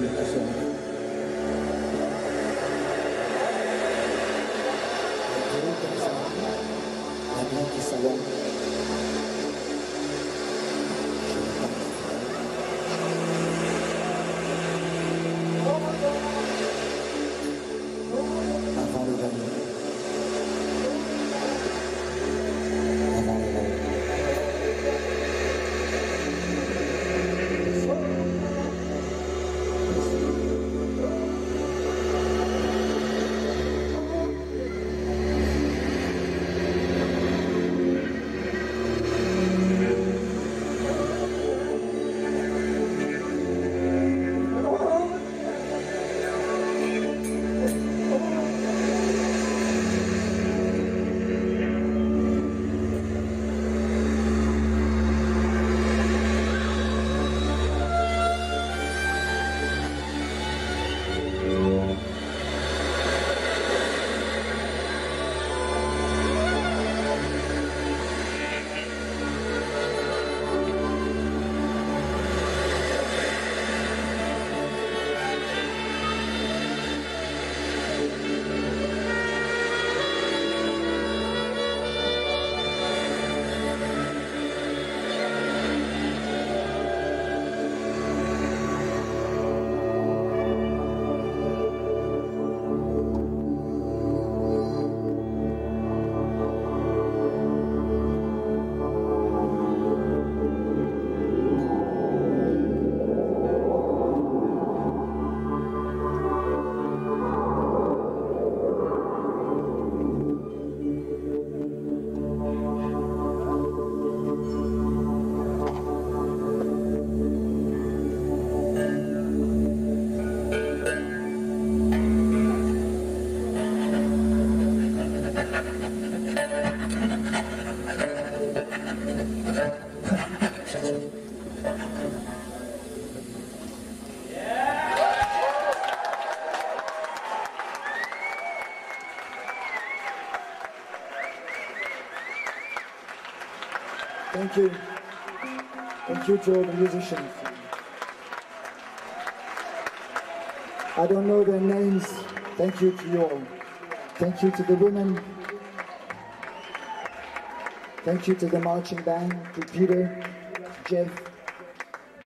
Hallelujah. Thank you. Thank you to all the musicians. I don't know their names. Thank you to you all. Thank you to the women. Thank you to the marching band, to Peter, Jeff,